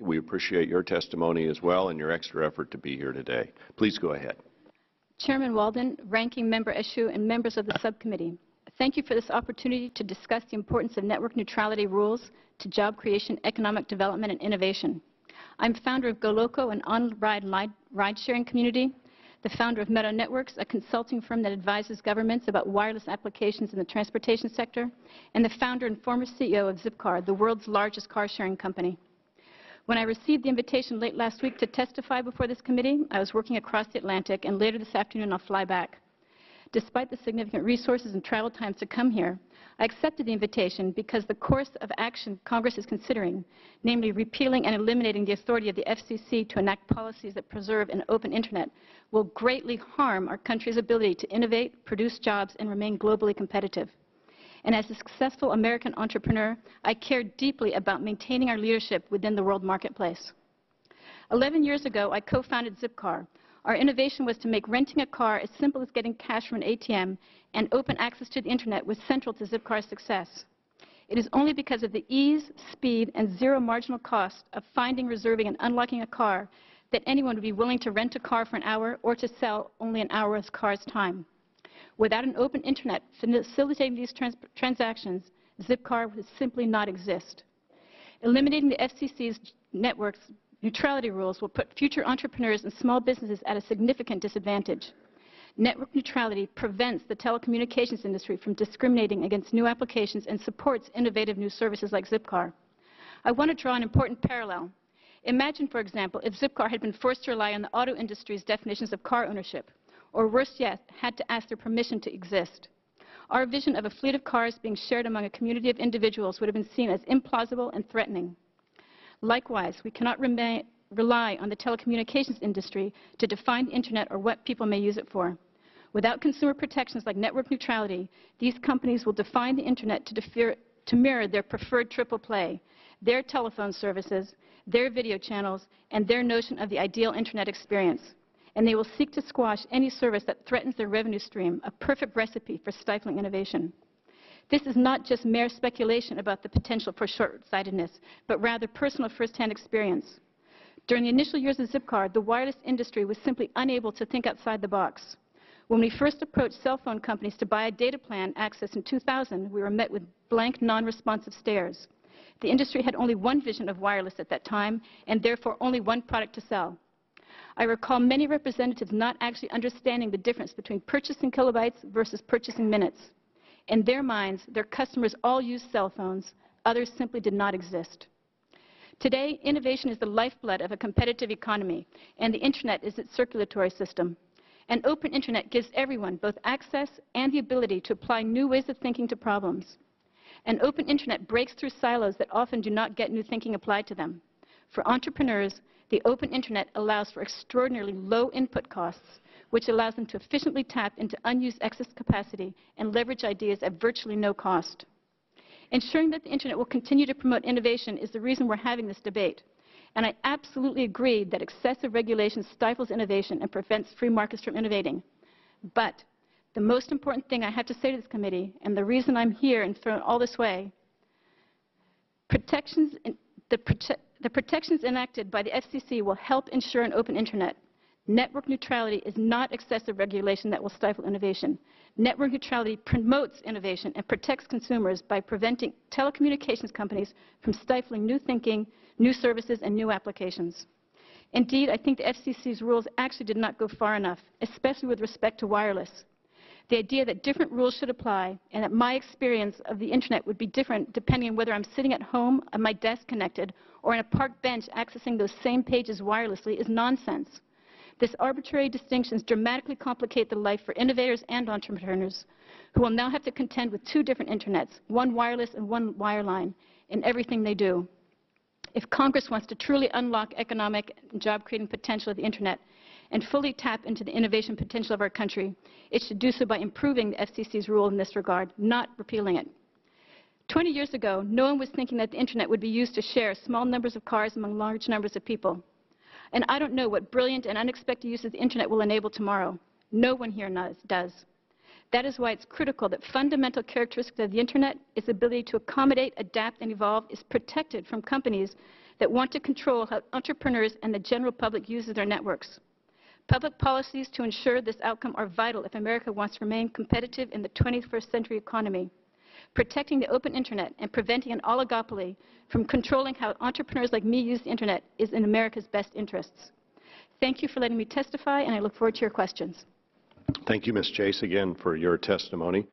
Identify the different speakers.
Speaker 1: We appreciate your testimony as well and your extra effort to be here today. Please go ahead.
Speaker 2: Chairman Walden, Ranking Member Eshoo, and members of the subcommittee, thank you for this opportunity to discuss the importance of network neutrality rules to job creation, economic development, and innovation. I'm founder of GoLoco, an on-ride ride-sharing community, the founder of Meadow Networks, a consulting firm that advises governments about wireless applications in the transportation sector, and the founder and former CEO of Zipcar, the world's largest car-sharing company. When I received the invitation late last week to testify before this committee, I was working across the Atlantic, and later this afternoon I'll fly back. Despite the significant resources and travel times to come here, I accepted the invitation because the course of action Congress is considering, namely repealing and eliminating the authority of the FCC to enact policies that preserve an open Internet, will greatly harm our country's ability to innovate, produce jobs, and remain globally competitive and as a successful American entrepreneur, I care deeply about maintaining our leadership within the world marketplace. Eleven years ago, I co-founded Zipcar. Our innovation was to make renting a car as simple as getting cash from an ATM, and open access to the Internet was central to Zipcar's success. It is only because of the ease, speed, and zero marginal cost of finding, reserving, and unlocking a car that anyone would be willing to rent a car for an hour or to sell only an hour's car's time. Without an open internet facilitating these trans transactions, Zipcar would simply not exist. Eliminating the FCC's network's neutrality rules will put future entrepreneurs and small businesses at a significant disadvantage. Network neutrality prevents the telecommunications industry from discriminating against new applications and supports innovative new services like Zipcar. I want to draw an important parallel. Imagine, for example, if Zipcar had been forced to rely on the auto industry's definitions of car ownership or worse yet, had to ask their permission to exist. Our vision of a fleet of cars being shared among a community of individuals would have been seen as implausible and threatening. Likewise, we cannot rely on the telecommunications industry to define the Internet or what people may use it for. Without consumer protections like network neutrality, these companies will define the Internet to, to mirror their preferred triple play, their telephone services, their video channels, and their notion of the ideal Internet experience and they will seek to squash any service that threatens their revenue stream, a perfect recipe for stifling innovation. This is not just mere speculation about the potential for short-sightedness, but rather personal first-hand experience. During the initial years of Zipcar, the wireless industry was simply unable to think outside the box. When we first approached cell phone companies to buy a data plan access in 2000, we were met with blank, non-responsive stares. The industry had only one vision of wireless at that time, and therefore only one product to sell. I recall many representatives not actually understanding the difference between purchasing kilobytes versus purchasing minutes. In their minds, their customers all used cell phones. Others simply did not exist. Today, innovation is the lifeblood of a competitive economy, and the Internet is its circulatory system. An open Internet gives everyone both access and the ability to apply new ways of thinking to problems. An open Internet breaks through silos that often do not get new thinking applied to them. For entrepreneurs, the open internet allows for extraordinarily low input costs, which allows them to efficiently tap into unused excess capacity and leverage ideas at virtually no cost. Ensuring that the internet will continue to promote innovation is the reason we're having this debate. And I absolutely agree that excessive regulation stifles innovation and prevents free markets from innovating. But the most important thing I have to say to this committee, and the reason I'm here and thrown all this way, protections the prote the protections enacted by the FCC will help ensure an open internet. Network neutrality is not excessive regulation that will stifle innovation. Network neutrality promotes innovation and protects consumers by preventing telecommunications companies from stifling new thinking, new services, and new applications. Indeed, I think the FCC's rules actually did not go far enough, especially with respect to wireless. The idea that different rules should apply and that my experience of the internet would be different depending on whether I'm sitting at home at my desk connected or on a park bench accessing those same pages wirelessly is nonsense. This arbitrary distinctions dramatically complicate the life for innovators and entrepreneurs who will now have to contend with two different internets, one wireless and one wireline, in everything they do. If Congress wants to truly unlock economic and job-creating potential of the internet, and fully tap into the innovation potential of our country, it should do so by improving the FCC's rule in this regard, not repealing it. 20 years ago, no one was thinking that the internet would be used to share small numbers of cars among large numbers of people. And I don't know what brilliant and unexpected uses the internet will enable tomorrow. No one here does. That is why it's critical that fundamental characteristics of the internet, its ability to accommodate, adapt, and evolve, is protected from companies that want to control how entrepreneurs and the general public uses their networks. Public policies to ensure this outcome are vital if America wants to remain competitive in the 21st century economy. Protecting the open internet and preventing an oligopoly from controlling how entrepreneurs like me use the internet is in America's best interests. Thank you for letting me testify, and I look forward to your questions.
Speaker 1: Thank you, Ms. Chase, again for your testimony.